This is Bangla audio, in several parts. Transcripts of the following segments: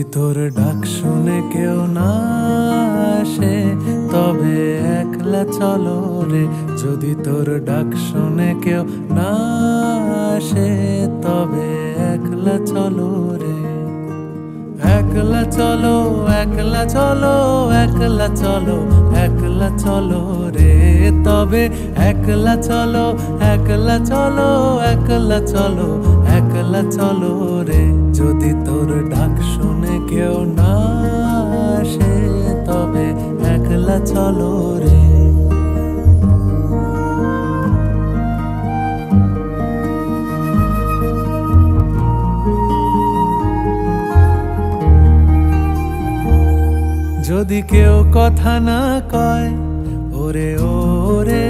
ভিতর তোর ডাক শুনে কেউ না আসে, তবে একলা চলো রে। যদি তোর ডাক শুনে কেউ না আসে, তবে একলা চলো রে। একলা চলো একলা চলো একলা চলো একলা চলো রে। তবে একলা চলো একলা চলো একলা চলো একলা চলো রে। যদি তোর ডাক শুনে কেউ না আসে, তবে একলা চলো রে। যদি কেউ কথা না কয়, ওরে ওরে,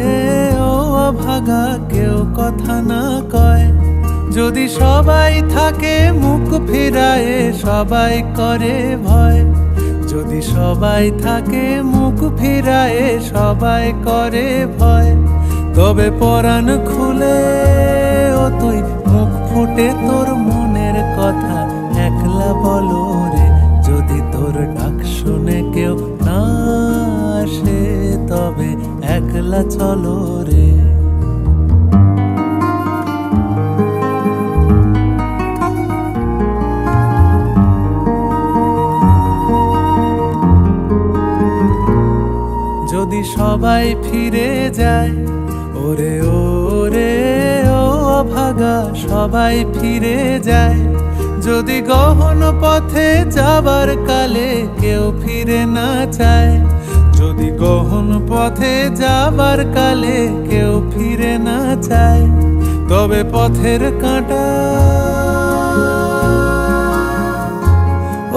ও ভাগা কেউ কথা না কয় যদি সবাই থাকে মুখ ফিরায়ে, সবাই করে ভয়। যদি সবাই থাকে মুখ ফিরায়ে, সবাই করে ভয়। তবে পরাণ খুলে ও তুই মুখ ফুটে তোর মনের কথা, একলা বলো সবাই ফিরে যায়। ওরে ওরে, ও ভাগা, সবাই ফিরে যায়। যদি গহন পথে যাবার কালে কেউ ফিরে না চায়। যদি গহন পথে যাবার কালে কেউ ফিরে না চায়। তবে পথের কাঁটা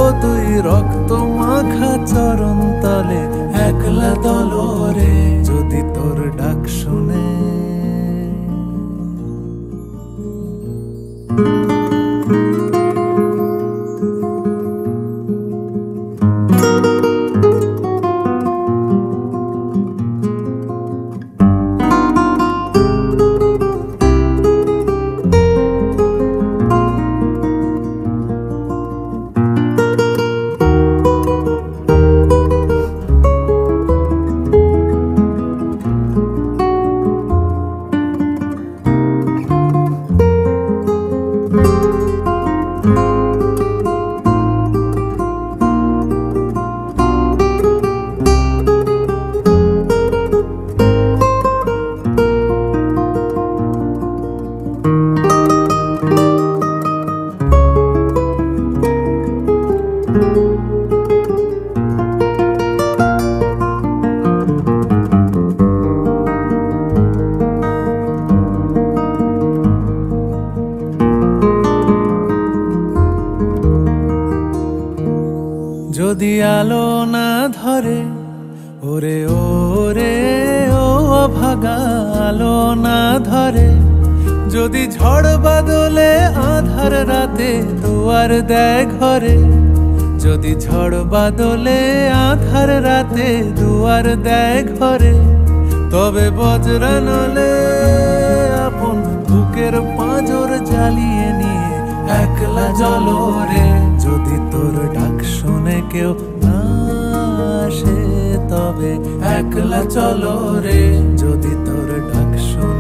ও তুই রক্ত মাখা চরণ তলে একলা দলরে যদি তোর ডাক শুনে যদি আলো না ধরে, ওরে ওরে, ও ভাগা আলো না ধরে। যদি ঝড় বাদলে আধার রাতে দুয়ার দেয় ঘরে, যদি ঝড় বাদলে আধার রাতে দুয়ার দেয় ঘরে, তবে বজ্রানলে আপন বুকের পাঁজর জ্বালিয়ে নিয়ে একলা জলরে যদি তোর ডাক শুনে কেউ না আসে তবে একলা চলো রে, যদি তোর ডাক শুনে